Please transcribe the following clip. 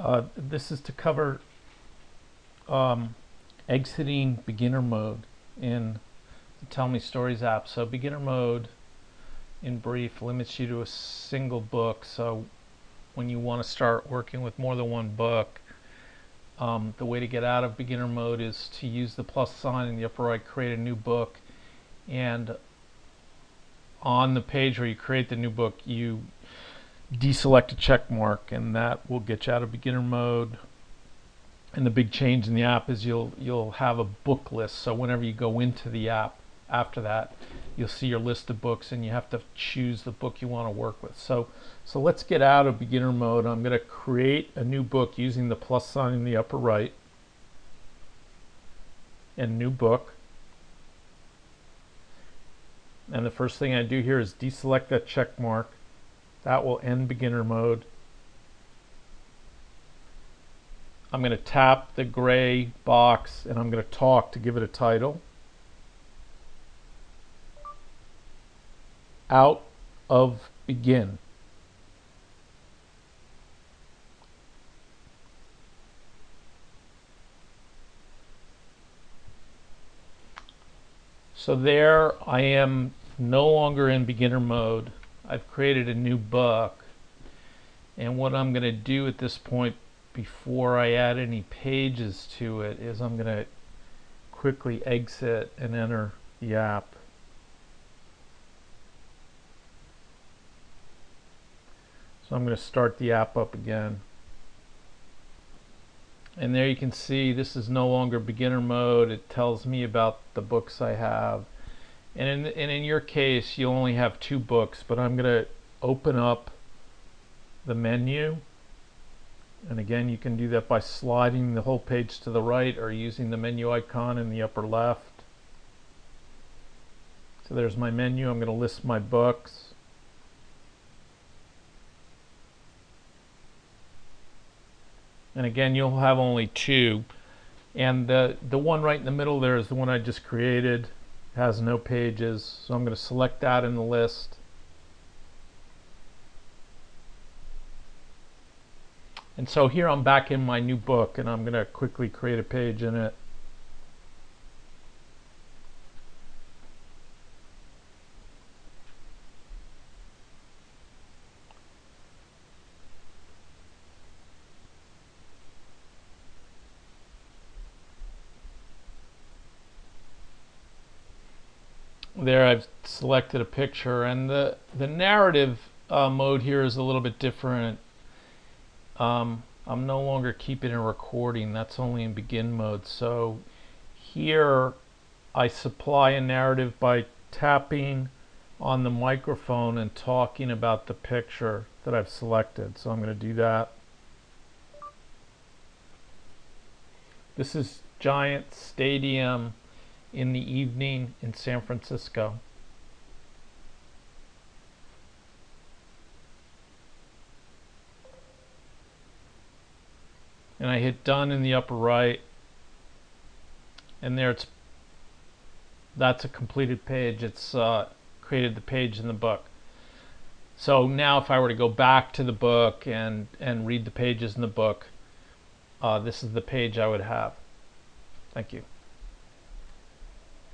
Uh, this is to cover um, exiting beginner mode in the Tell Me Stories app. So beginner mode, in brief, limits you to a single book. So when you want to start working with more than one book, um, the way to get out of beginner mode is to use the plus sign in the upper right, create a new book, and on the page where you create the new book, you deselect a check mark and that will get you out of beginner mode. And the big change in the app is you'll you'll have a book list. So whenever you go into the app after that you'll see your list of books and you have to choose the book you want to work with. So so let's get out of beginner mode. I'm going to create a new book using the plus sign in the upper right and new book. And the first thing I do here is deselect that check mark that will end beginner mode. I'm going to tap the gray box and I'm going to talk to give it a title. Out of begin. So there I am no longer in beginner mode. I've created a new book and what I'm going to do at this point before I add any pages to it is I'm going to quickly exit and enter the app. So I'm going to start the app up again. And there you can see this is no longer beginner mode. It tells me about the books I have. And in, and in your case, you only have two books, but I'm going to open up the menu. And again, you can do that by sliding the whole page to the right or using the menu icon in the upper left. So there's my menu. I'm going to list my books. And again, you'll have only two. And the, the one right in the middle there is the one I just created has no pages so I'm going to select that in the list. And so here I'm back in my new book and I'm going to quickly create a page in it there I've selected a picture and the the narrative uh, mode here is a little bit different. Um, I'm no longer keeping a recording. That's only in begin mode. So here I supply a narrative by tapping on the microphone and talking about the picture that I've selected. So I'm going to do that. This is Giant Stadium in the evening in San Francisco. And I hit done in the upper right. And there it's that's a completed page. It's uh, created the page in the book. So now if I were to go back to the book and and read the pages in the book uh, this is the page I would have. Thank you